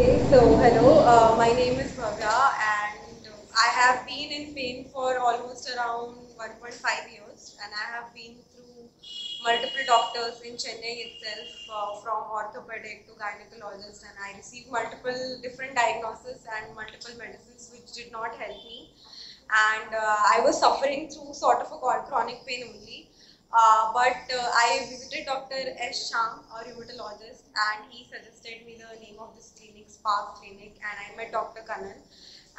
Okay, so hello, uh, my name is Bhavya and I have been in pain for almost around 1.5 years and I have been through multiple doctors in Chennai itself uh, from orthopedic to gynecologist and I received multiple different diagnoses and multiple medicines which did not help me. And uh, I was suffering through sort of a chronic pain only uh, but uh, I visited Dr. S. Sham, a rheumatologist, and he suggested me the name of this clinic, SPARRC Clinic, and I met Dr. Kannan.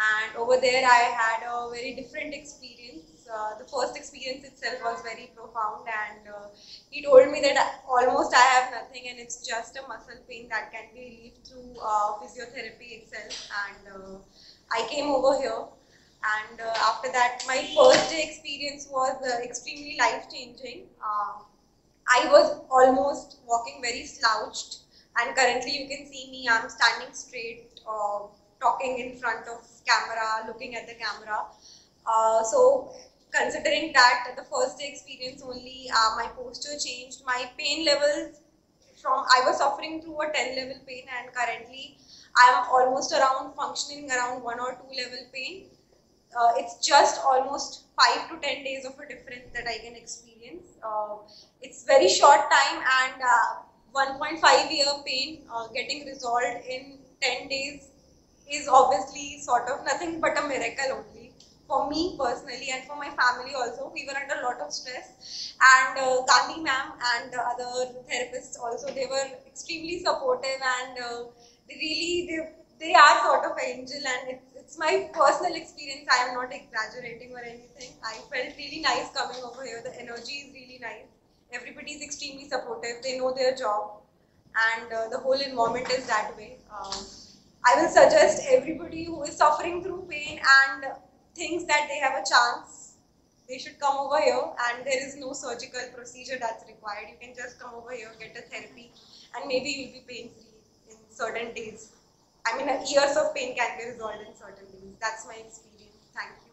And over there, I had a very different experience. Uh, the first experience itself was very profound, and uh, he told me that almost I have nothing, and it's just a muscle pain that can be relieved through uh, physiotherapy itself. And I came over here and uh, after that my first day experience was uh, extremely life changing uh, i was almost walking very slouched. And currently you can see me i'm standing straight uh, talking in front of camera looking at the camera. Uh, so considering that the first day experience only uh, my posture changed. My pain levels from i was suffering through a 10 level pain and currently i'm almost around functioning around 1 or 2 level pain uh, it's just almost five to ten days of a difference that I can experience. Uh, it's very short time and uh, 1.5 year pain uh, getting resolved in 10 days is obviously sort of nothing but a miracle only. For me personally and for my family also, we were under a lot of stress and uh, Gandhi ma'am and other therapists also, they were extremely supportive and uh, they really, they, they are sort of angel and it's, it's my personal experience. I am not exaggerating or anything. I felt really nice coming over here. The energy is really nice. Everybody is extremely supportive. They know their job and uh, the whole environment is that way. Um, I will suggest everybody who is suffering through pain and thinks that they have a chance, they should come over here and there is no surgical procedure that's required. You can just come over here, get a therapy and maybe you'll be pain free in certain days. I mean, years of pain can be resolved in certain days. That's my experience. Thank you.